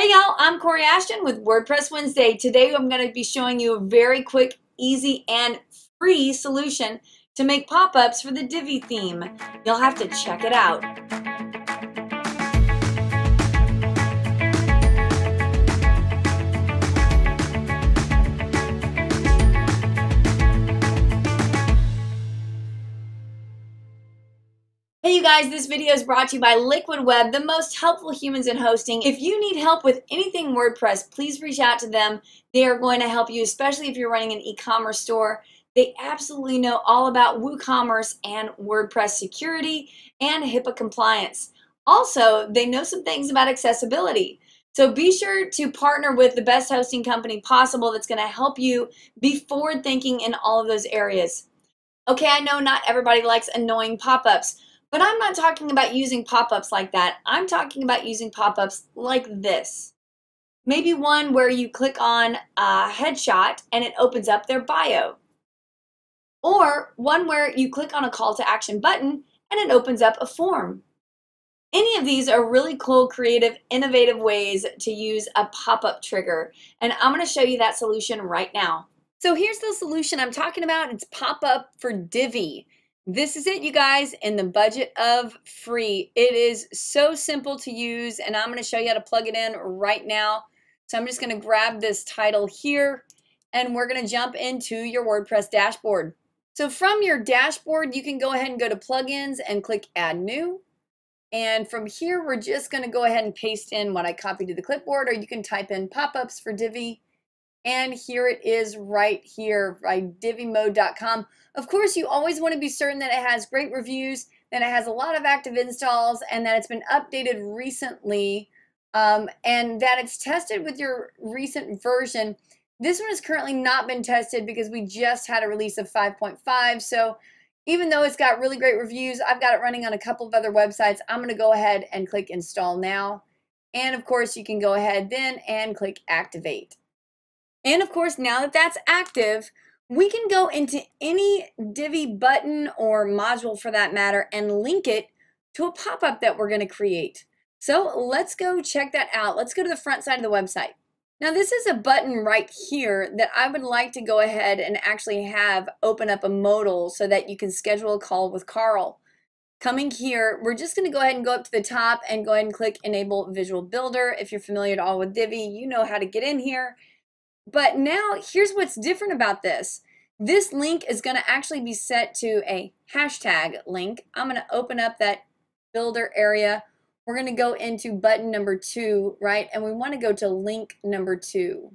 Hey y'all, I'm Kori Ashton with WordPress Wednesday. Today I'm going to be showing you a very quick, easy, and free solution to make pop-ups for the Divi theme. You'll have to check it out. Guys, this video is brought to you by Liquid Web, the most helpful humans in hosting. If you need help with anything WordPress, please reach out to them. They are going to help you, especially if you're running an e-commerce store. They absolutely know all about WooCommerce and WordPress security and HIPAA compliance. Also, they know some things about accessibility. So be sure to partner with the best hosting company possible that's going to help you be forward thinking in all of those areas. Okay, I know not everybody likes annoying pop-ups, but I'm not talking about using pop-ups like that. I'm talking about using pop-ups like this. Maybe one where you click on a headshot and it opens up their bio. Or one where you click on a call to action button and it opens up a form. Any of these are really cool, creative, innovative ways to use a pop-up trigger. And I'm gonna show you that solution right now. So here's the solution I'm talking about. It's pop-up for Divi. This is it, you guys, in the budget of free. It is so simple to use, and I'm going to show you how to plug it in right now. So I'm just going to grab this title here, and we're going to jump into your WordPress dashboard. So from your dashboard, you can go ahead and go to plugins and click add new. And from here, we're just going to go ahead and paste in what I copied to the clipboard, or you can type in pop-ups for Divi and here it is right here by divimode.com. Of course, you always want to be certain that it has great reviews, that it has a lot of active installs, and that it's been updated recently, um, and that it's tested with your recent version. This one has currently not been tested because we just had a release of 5.5. So even though it's got really great reviews, I've got it running on a couple of other websites. I'm going to go ahead and click install now. And of course, you can go ahead then and click activate. And of course, now that that's active, we can go into any Divi button or module for that matter and link it to a pop-up that we're going to create. So let's go check that out. Let's go to the front side of the website. Now this is a button right here that I would like to go ahead and actually have open up a modal so that you can schedule a call with Carl. Coming here, we're just going to go ahead and go up to the top and go ahead and click Enable Visual Builder. If you're familiar at all with Divi, you know how to get in here but now here's what's different about this. This link is going to actually be set to a hashtag link. I'm going to open up that builder area. We're going to go into button number two, right? And we want to go to link number two.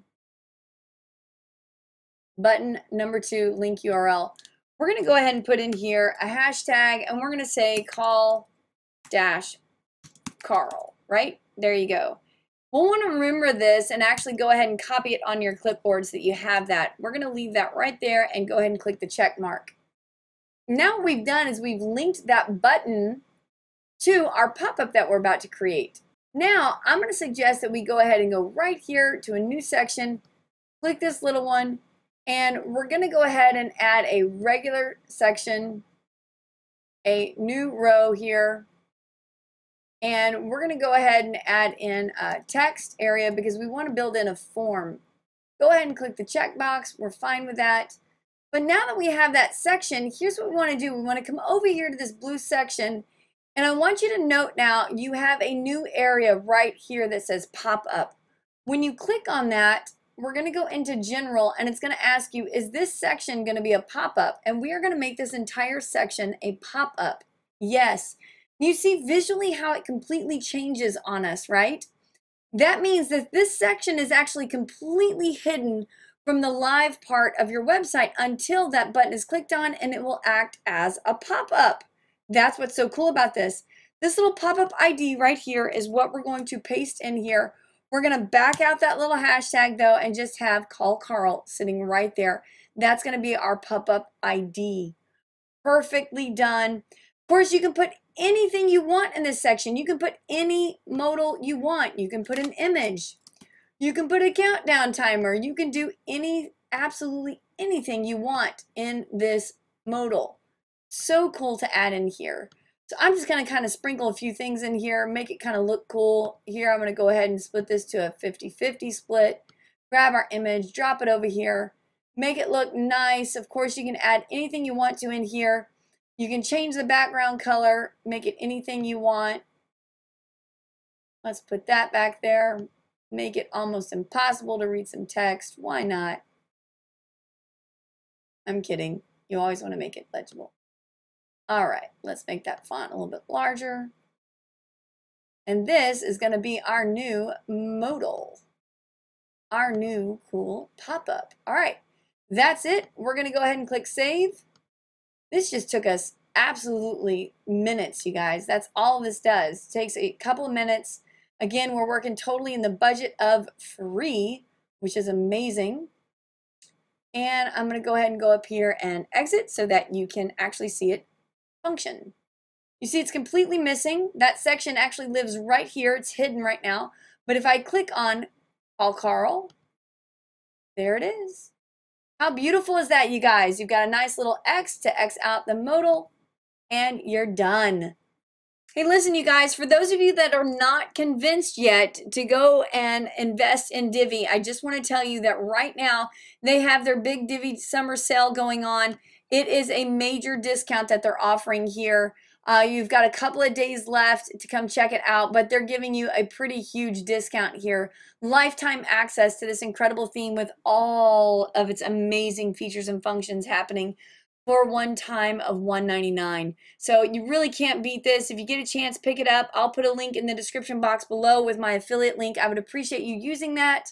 Button number two, link URL. We're going to go ahead and put in here a hashtag and we're going to say call dash Carl, right? There you go. We'll want to remember this and actually go ahead and copy it on your clipboard so that you have that. We're going to leave that right there and go ahead and click the check mark. Now what we've done is we've linked that button to our pop-up that we're about to create. Now I'm going to suggest that we go ahead and go right here to a new section, click this little one, and we're going to go ahead and add a regular section, a new row here, and we're going to go ahead and add in a text area because we want to build in a form. Go ahead and click the checkbox. We're fine with that. But now that we have that section, here's what we want to do. We want to come over here to this blue section. And I want you to note now you have a new area right here that says pop up. When you click on that, we're going to go into general and it's going to ask you, is this section going to be a pop-up? And we are going to make this entire section a pop-up. Yes. You see visually how it completely changes on us, right? That means that this section is actually completely hidden from the live part of your website until that button is clicked on and it will act as a pop-up. That's what's so cool about this. This little pop-up ID right here is what we're going to paste in here. We're going to back out that little hashtag though and just have call Carl sitting right there. That's going to be our pop-up ID. Perfectly done. Of course, you can put anything you want in this section. You can put any modal you want. You can put an image. You can put a countdown timer. You can do any, absolutely anything you want in this modal. So cool to add in here. So I'm just going to kind of sprinkle a few things in here, make it kind of look cool. Here I'm going to go ahead and split this to a 50-50 split. Grab our image, drop it over here, make it look nice. Of course, you can add anything you want to in here. You can change the background color, make it anything you want. Let's put that back there. Make it almost impossible to read some text. Why not? I'm kidding. You always want to make it legible. All right, let's make that font a little bit larger. And this is going to be our new modal, our new cool pop-up. All right, that's it. We're going to go ahead and click save. This just took us absolutely minutes, you guys. That's all this does. It takes a couple of minutes. Again, we're working totally in the budget of free, which is amazing. And I'm going to go ahead and go up here and exit so that you can actually see it function. You see it's completely missing. That section actually lives right here. It's hidden right now. But if I click on call Carl, there it is. How beautiful is that, you guys? You've got a nice little X to X out the modal, and you're done. Hey, listen, you guys, for those of you that are not convinced yet to go and invest in Divi, I just want to tell you that right now they have their big Divi summer sale going on. It is a major discount that they're offering here. Uh, you've got a couple of days left to come check it out, but they're giving you a pretty huge discount here. Lifetime access to this incredible theme with all of its amazing features and functions happening for one time of 199 so you really can't beat this. If you get a chance pick it up. I'll put a link in the description box below with my affiliate link. I would appreciate you using that.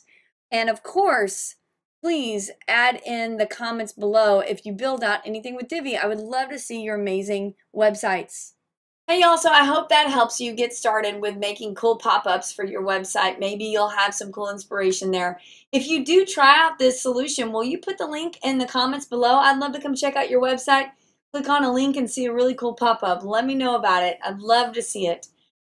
And of course please add in the comments below if you build out anything with Divi. I would love to see your amazing websites. Hey y'all, so I hope that helps you get started with making cool pop-ups for your website. Maybe you'll have some cool inspiration there. If you do try out this solution, will you put the link in the comments below? I'd love to come check out your website. Click on a link and see a really cool pop-up. Let me know about it. I'd love to see it.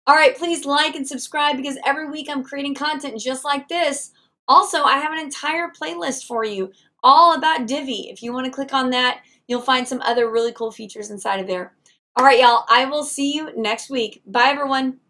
All right, please like and subscribe because every week I'm creating content just like this also, I have an entire playlist for you all about Divi. If you want to click on that, you'll find some other really cool features inside of there. All right, y'all, I will see you next week. Bye, everyone.